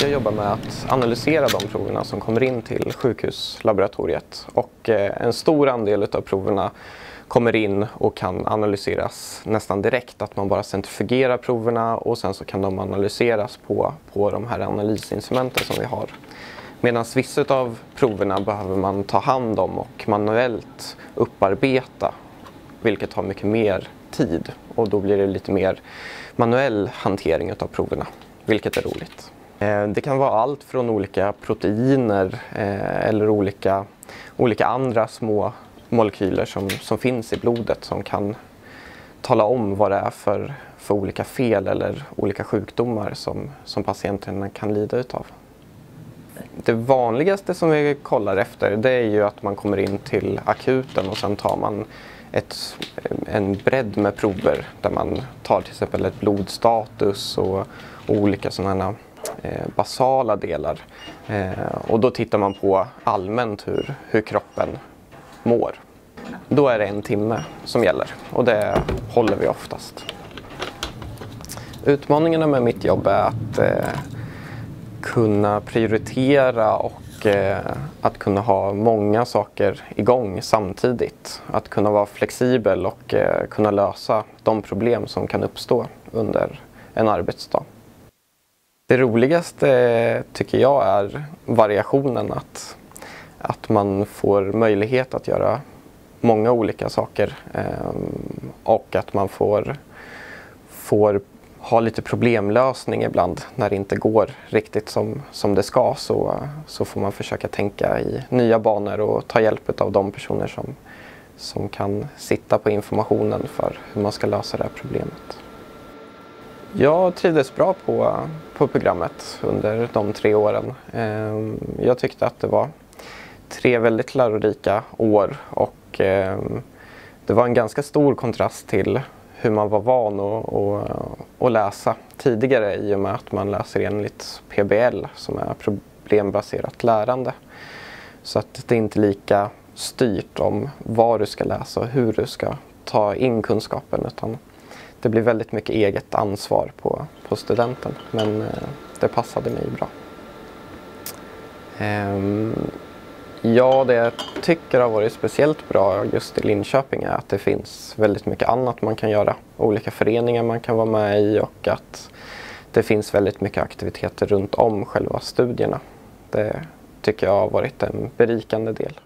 Jag jobbar med att analysera de proverna som kommer in till sjukhuslaboratoriet. Och eh, en stor andel av proverna kommer in och kan analyseras nästan direkt. Att man bara centrifugerar proverna och sen så kan de analyseras på, på de här analysinstrumenten som vi har. Medan vissa av proverna behöver man ta hand om och manuellt upparbeta, vilket tar mycket mer tid. Och då blir det lite mer manuell hantering av proverna, vilket är roligt. Eh, det kan vara allt från olika proteiner eh, eller olika, olika andra små molekyler som, som finns i blodet som kan tala om vad det är för, för olika fel eller olika sjukdomar som, som patienten kan lida utav. Det vanligaste som vi kollar efter det är ju att man kommer in till akuten och sen tar man ett, en bredd med prover där man tar till exempel ett blodstatus och, och olika sådana Eh, basala delar. Eh, och då tittar man på allmänt hur, hur kroppen mår. Då är det en timme som gäller och det håller vi oftast. Utmaningarna med mitt jobb är att eh, kunna prioritera och eh, att kunna ha många saker igång samtidigt. Att kunna vara flexibel och eh, kunna lösa de problem som kan uppstå under en arbetsdag. Det roligaste tycker jag är variationen, att, att man får möjlighet att göra många olika saker ehm, och att man får, får ha lite problemlösning ibland när det inte går riktigt som, som det ska så, så får man försöka tänka i nya banor och ta hjälp av de personer som, som kan sitta på informationen för hur man ska lösa det här problemet. Jag trivdes bra på, på programmet under de tre åren. Ehm, jag tyckte att det var tre väldigt lärorika år och ehm, det var en ganska stor kontrast till hur man var van att, läsa tidigare i och med att man läser enligt PBL som är problembaserat lärande. Så att det är inte lika styrt om vad du ska läsa och hur du ska ta in kunskapen utan det blir väldigt mycket eget ansvar på, på studenten. Men eh, det passade mig bra. Ehm, Ja, det jag tycker har varit speciellt bra just i Linköping är att det finns väldigt mycket annat man kan göra. Olika föreningar man kan vara med i och att det finns väldigt mycket aktiviteter runt om själva studierna. Det tycker jag har varit en berikande del.